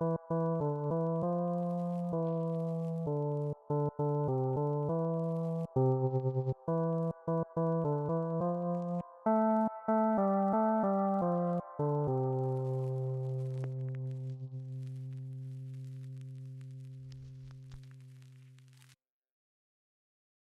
you